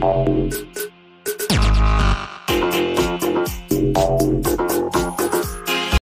Bye.